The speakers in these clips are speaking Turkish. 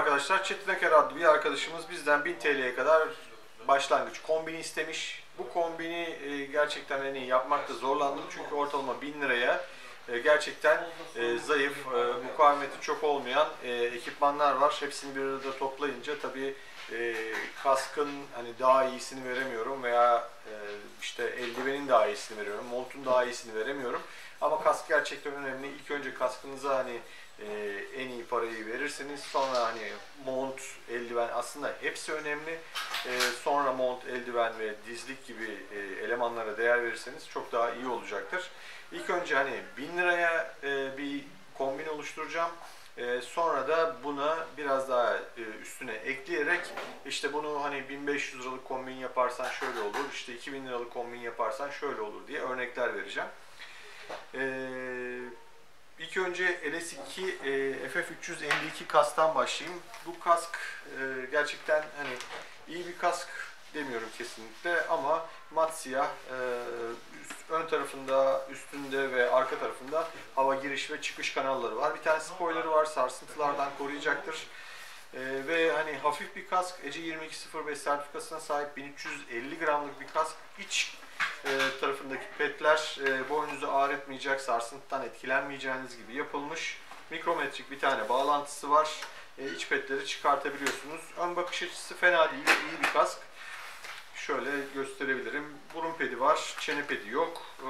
arkadaşlar. Çetin Eker adlı bir arkadaşımız bizden 1000 TL'ye kadar başlangıç kombini istemiş. Bu kombini e, gerçekten hani yapmakta zorlandım çünkü ortalama 1000 liraya e, gerçekten e, zayıf, mukavemeti çok olmayan ekipmanlar var. Hepsini bir arada toplayınca tabii e, kaskın hani daha iyisini veremiyorum veya e, işte eldivenin daha iyisini veriyorum, montun daha iyisini veremiyorum. Ama kask gerçekten önemli. İlk önce kaskınıza hani e, en iyi parayı verirseniz sonra hani mont, eldiven aslında hepsi önemli. E, sonra mont, eldiven ve dizlik gibi e, elemanlara değer verirseniz çok daha iyi olacaktır. İlk önce hani 1000 liraya e, bir kombin oluşturacağım. E, sonra da buna biraz daha e, üstüne ekleyerek işte bunu hani 1500 liralık kombin yaparsan şöyle olur, işte 2000 liralık kombin yaparsan şöyle olur diye örnekler vereceğim. Ee, ilk önce LS2 e, FF352 kasktan başlayayım. Bu kask e, gerçekten hani iyi bir kask demiyorum kesinlikle ama mat siyah e, üst- ön tarafında, üstünde ve arka tarafında hava giriş ve çıkış kanalları var. Bir tane spoilerı var, sarsıntılardan koruyacaktır. Ee, ve hani hafif bir kask, ECE 2205 sertifikasına sahip 1350 gramlık bir kask. İç e, tarafındaki petler e, boynunuzu ağrıtmayacak, sarsıntıdan etkilenmeyeceğiniz gibi yapılmış. Mikrometrik bir tane bağlantısı var. E, iç petleri çıkartabiliyorsunuz. Ön bakış açısı fena değil, iyi bir kask. Şöyle gösterebilirim. Burun pedi var, çene pedi yok. Ee,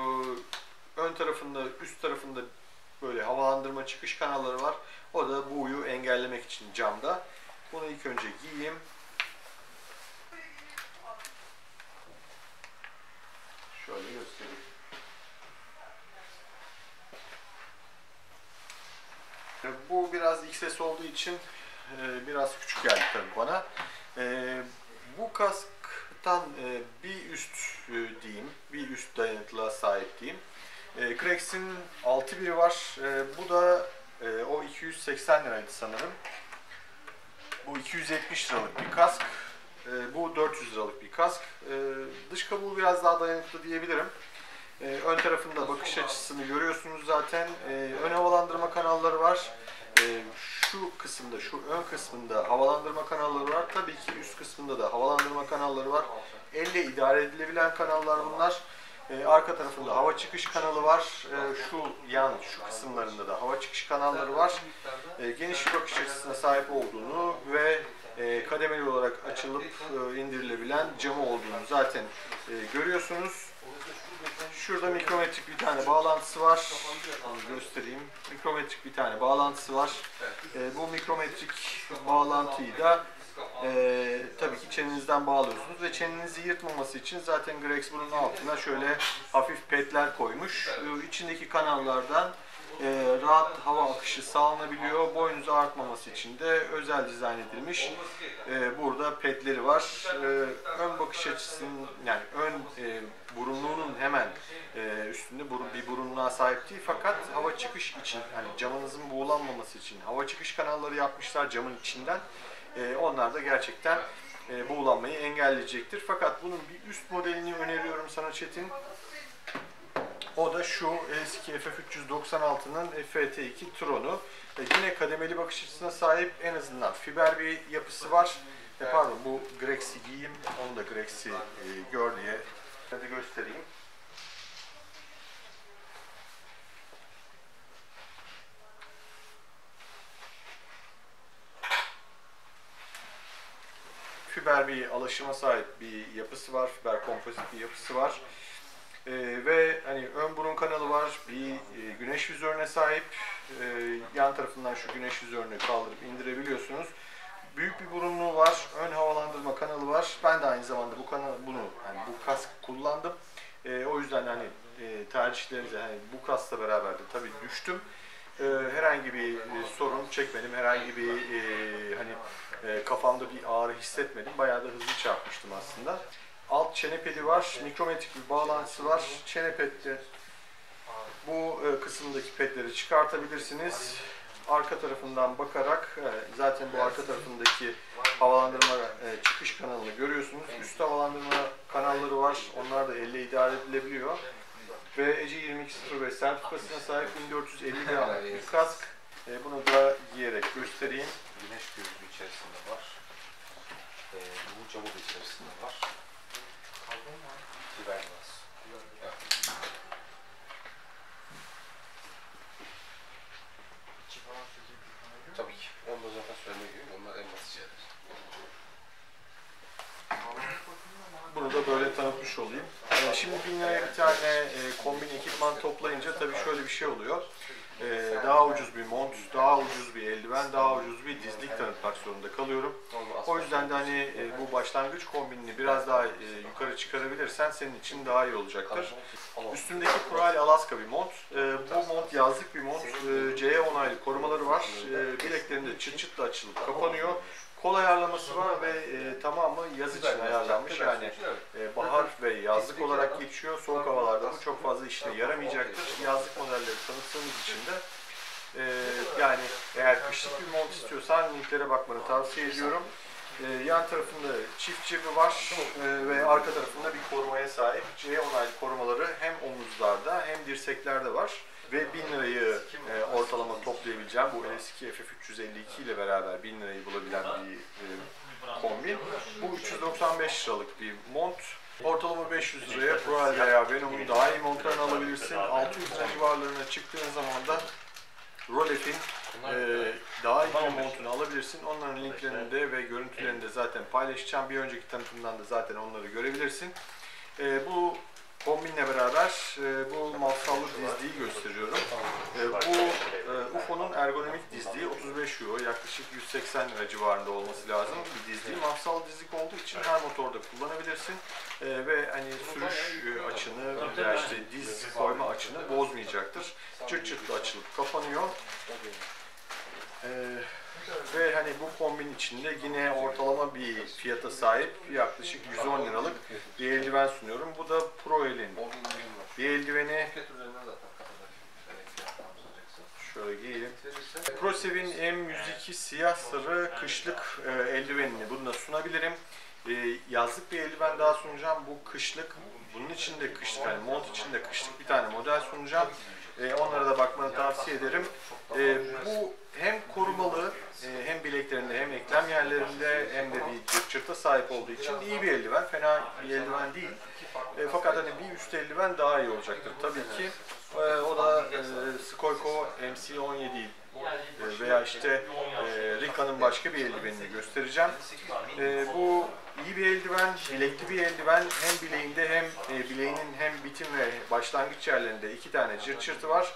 ön tarafında, üst tarafında böyle havalandırma çıkış kanalları var. O da buğuyu engellemek için camda. Bunu ilk önce giyeyim. Şöyle göstereyim. Bu biraz XS olduğu için e, biraz küçük geldi tabii bana. E, bu kasktan e, bir üst diyeyim, bir üst dayanıklılığa sahip diyeyim. E, Crex'in 6 biri var. E, bu da e, o 280 liraydı sanırım. Bu 270 liralık bir kask. E, bu 400 liralık bir kask. Dış kabuğu biraz daha dayanıklı diyebilirim. Ön tarafında bakış açısını görüyorsunuz zaten. Ön havalandırma kanalları var. Şu kısımda, şu ön kısmında havalandırma kanalları var. Tabii ki üst kısmında da havalandırma kanalları var. Elle idare edilebilen kanallar bunlar. E, arka tarafında hava çıkış kanalı var. E, şu yan, şu kısımlarında da hava çıkış kanalları var. E, geniş bakış açısına sahip olduğunu ve e, kademeli olarak açılıp e, indirilebilen camı olduğunu zaten e, görüyorsunuz. Şurada mikrometrik bir tane bağlantısı var. Onu göstereyim. Mikrometrik bir tane bağlantısı var. Bu mikrometrik bağlantıyı da e, tabii ki çenenizden bağlıyorsunuz ve çenenizi yırtmaması için zaten Grex bunun altına şöyle hafif petler koymuş. E, içindeki kanallardan e, rahat hava akışı sağlanabiliyor. Boynunuzu artmaması için de özel dizayn edilmiş. E, burada petleri var. E, ön bakış açısının yani ön e, burunluğunun hemen e, üstünde burun, bir burunluğa sahip değil fakat hava çıkış için hani camınızın buğulanmaması için hava çıkış kanalları yapmışlar camın içinden. E, onlar da gerçekten e, buğulanmayı engelleyecektir. Fakat bunun bir üst modelini öneriyorum sana Çetin. O da şu eski FF396'nın FT2 Tron'u. E, yine kademeli bakış açısına sahip en azından fiber bir yapısı var. E, pardon bu Grex'i giyeyim. Onu da Grex'i e, gör diye göstereyim. Fiber bir alaşıma sahip bir yapısı var. Fiber kompozit bir yapısı var. Ee, ve hani ön burun kanalı var, bir e, güneş vizörüne sahip. Ee, yan tarafından şu güneş vizörünü kaldırıp indirebiliyorsunuz. Büyük bir burunluğu var, ön havalandırma kanalı var. Ben de aynı zamanda bu kanal bunu hani bu kask kullandım. Ee, o yüzden hani e, tercihlerinize hani bu kaskla beraber de tabii düştüm. Ee, herhangi bir e, sorun çekmedim, herhangi bir e, hani e, kafamda bir ağrı hissetmedim. Bayağı da hızlı çarpmıştım aslında. Alt çene pedi var, mikrometrik bir bağlantısı var. Çene pedde bu e, kısımdaki pedleri çıkartabilirsiniz. Arka tarafından bakarak e, zaten bu arka tarafındaki havalandırma e, çıkış kanalını görüyorsunuz. Üst havalandırma kanalları var. Onlar da elle idare edilebiliyor. Ve ECE 2205 sertifikasına sahip 1450 gram bir kask. E, bunu da giyerek göstereyim. Güneş gözlüğü içeri camı da içerisinde var. Fiberglass. Evet. Tabii ki. Onu da zaten söylemeye gerek. Onlar en basit şeyler. Bunu da böyle tanıtmış olayım. Ee, şimdi liraya bir tane e, kombin ekipman toplayınca tabii şöyle bir şey oluyor. Ee, daha ucuz bir mont, daha ucuz bir eldiven, daha ucuz bir dizlik tanıtmak zorunda kalıyorum. O yüzden de hani e, bu başlangıç kombinini biraz daha e, yukarı çıkarabilirsen senin için daha iyi olacaktır. Üstümdeki Pirelli Alaska bir mont. E, bu mont yazlık bir mont. E, CE onaylı korumaları var. E, bileklerinde çıt çıtla açılıp kapanıyor. Kol ayarlaması var ve e, tamamı yaz için ayarlanmış. Yani e, bahar yazlık olarak geçiyor. Soğuk havalarda bu çok fazla işine yaramayacaktır. Yazlık modelleri tanıttığımız için de e, yani eğer kışlık bir mont istiyorsan linklere bakmanı tavsiye ediyorum. E, yan tarafında çift cebi var e, ve arka tarafında bir korumaya sahip. C onaylı korumaları hem omuzlarda hem dirseklerde var. Ve 1000 lirayı e, ortalama toplayabileceğim bu LS2 FF352 ile beraber 1000 lirayı bulabilen bir e, kombin. Bu 395 liralık bir mont. Ortalama 500 liraya Proel veya Venom'un daha iyi montlarını alabilirsin. 600 lira civarlarına çıktığın zaman da Rolef'in e, daha iyi bir montunu alabilirsin. Onların linklerini de ve görüntülerini de zaten paylaşacağım. Bir önceki tanıtımdan da zaten onları görebilirsin. E, bu kombinle beraber e, bu mafsallı dizliği gösteriyorum. E, bu e, UFO'nun ergonomik dizliği 35 euro yaklaşık 180 lira civarında olması lazım. Bir dizliği mafsal dizlik olduğu için her motorda kullanabilirsin. E, ve hani sürüş e, açını veya işte diz koyma açını bozmayacaktır. Çırt çırtlı açılıp kapanıyor. E, ve hani bu kombin içinde yine ortalama bir fiyata sahip yaklaşık 110 liralık bir eldiven sunuyorum. Bu da Proel'in bir eldiveni. Şöyle giyelim. ProSev'in M102 siyah sarı kışlık e, eldivenini bununla sunabilirim. E, yazlık bir eldiven daha sunacağım. Bu kışlık. Bunun için de kışlık, yani mont için de kışlık bir tane model sunacağım. E, onlara da bakmanı tavsiye ederim. E, bu hem korumalı e, hem bileklerinde hem eklem yerlerinde hem de bir cırta sahip olduğu için iyi bir eldiven. Fena bir eldiven değil. E, fakat hani bir üst eldiven daha iyi olacaktır tabii ki. E, o da e, Skoyko MC17 e, veya işte e, Rica'nın başka bir eldivenini göstereceğim. E, bu iyi bir eldiven, bilekli bir eldiven. Hem bileğinde hem e, bileğinin hem bitim ve başlangıç yerlerinde iki tane cırt cırtı var.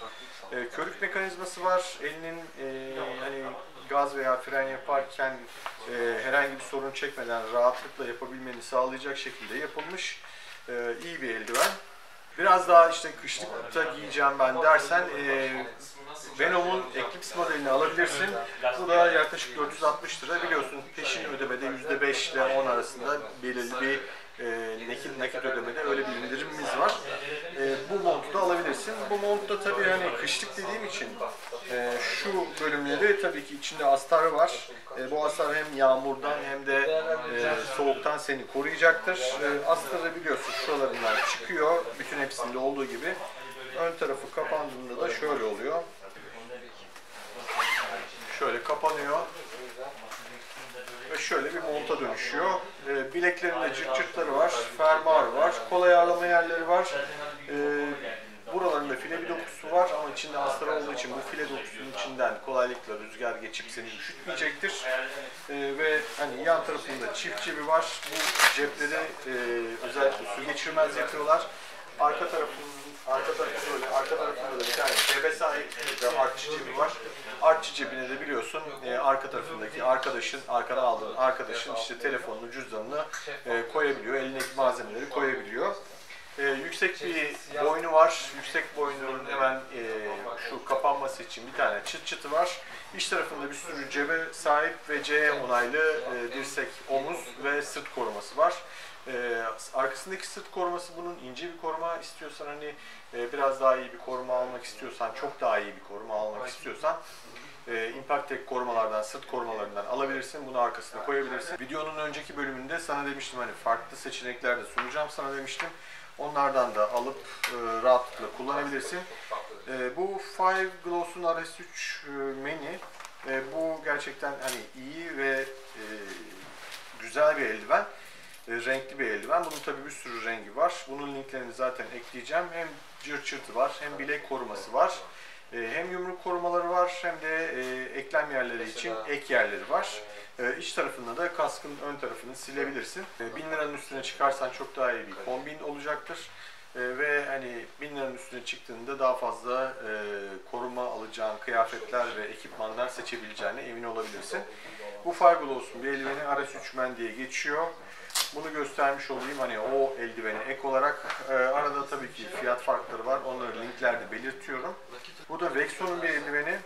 E, körük mekanizması var. Elinin e, hani gaz veya fren yaparken herhangi bir sorun çekmeden rahatlıkla yapabilmeni sağlayacak şekilde yapılmış e, iyi bir eldiven. Biraz daha işte kışlıkta giyeceğim ben dersen e, Venom'un Eclipse modelini alabilirsin. Bu da yaklaşık 460 lira. Biliyorsun peşin ödemede %5 ile 10 arasında belirli bir e, nakit, nakit ödemede öyle bir indirimimiz var. E, bu montu da alabilirsin. Bu montta tabii hani kışlık dediğim için e, şu bölümleri tabii ki içinde astar var. E, bu astar hem yağmurdan hem de e, soğuktan seni koruyacaktır. E, astarı biliyorsun şuralarından çıkıyor. Bütün hepsinde olduğu gibi. Ön tarafı kapandığında da şöyle oluyor. Şöyle kapanıyor ve şöyle bir monta dönüşüyor. E, bileklerinde cırt cırtları var, fermuar var, kol ayarlama yerleri var. E, buralarında file bir dokusu var ama içinde astar olduğu için bu file dokusunun içinden kolaylıkla rüzgar geçip seni üşütmeyecektir. E, ve hani yan tarafında çift cebi var. Bu cepleri e, özellikle su geçirmez yapıyorlar. Arka tarafının arka tarafı böyle, arka tarafında da bir tane cebe sahip de artçı cebi var. Artçı cebine de biliyorsun e, arka tarafındaki arkadaşın, arkada aldığın arkadaşın işte telefonunu, cüzdanını e, koyabiliyor, elindeki malzemeleri koyabiliyor. E, yüksek bir boynu var. Yüksek boynunun hemen e, şu kapanması için bir tane çıt çıtı var. İç tarafında bir sürü cebe sahip ve C onaylı e, dirsek, omuz ve sırt koruması var. E, arkasındaki sırt koruması bunun ince bir koruma istiyorsan hani e, biraz daha iyi bir koruma almak istiyorsan, çok daha iyi bir koruma almak istiyorsan e, Impact Tech korumalardan, sırt korumalarından alabilirsin. Bunu arkasına koyabilirsin. Videonun önceki bölümünde sana demiştim hani farklı seçenekler de sunacağım sana demiştim. Onlardan da alıp e, rahatlıkla kullanabilirsin. E, bu Five Gloss'un RS3 e, Mini. E, bu gerçekten hani iyi ve e, güzel bir eldiven. renkli bir eldiven. Bunun tabii bir sürü rengi var. Bunun linklerini zaten ekleyeceğim. Hem çırtı var hem bilek koruması var. E, hem yumruk korumaları var hem de e, eklem yerleri için ek yerleri var. E, iç tarafında da kaskın ön tarafını silebilirsin. E, 1000 liranın üstüne çıkarsan çok daha iyi bir kombin olacaktır. E, ve hani 1000 liranın üstüne çıktığında daha fazla e, koruma alacağın kıyafetler ve ekipmanlar seçebileceğine emin olabilirsin. Bu Fiberglass'un bir eldiveni RS3 Men diye geçiyor. Bunu göstermiş olayım hani o eldiveni ek olarak. Arada tabii ki fiyat farkları var. Onları linklerde belirtiyorum. Bu da Vexon'un bir eldiveni.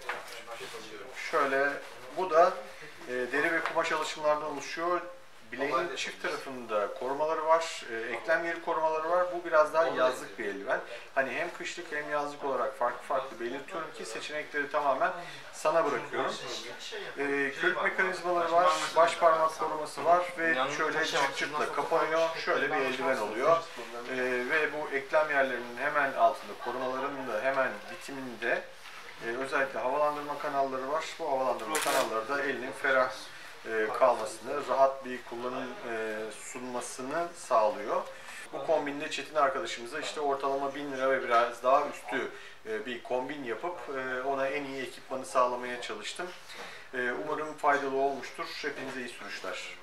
Şöyle bu da e, deri ve kumaş alışımlardan oluşuyor. Bileğin çift tarafında korumaları var, e, eklem yeri korumaları var. Bu biraz daha yazlık bir eldiven. Hani hem kışlık hem yazlık olarak farklı farklı belirtiyorum ki seçenekleri tamamen sana bırakıyorum. E, kök mekanizmaları var, baş parmak koruması var ve şöyle çıt çıtla kapanıyor. Şöyle bir eldiven oluyor. E, ve bu eklem yerlerinin hemen altında, korumalarının da hemen bitiminde e, özellikle havalandırma kanalları var. Bu havalandırma kanalları da elinin ferah e, kalmasını, rahat bir kullanım e, sunmasını sağlıyor. Bu kombinde Çetin arkadaşımıza işte ortalama 1000 lira ve biraz daha üstü e, bir kombin yapıp e, ona en iyi ekipmanı sağlamaya çalıştım. E, umarım faydalı olmuştur. Hepinize iyi sürüşler.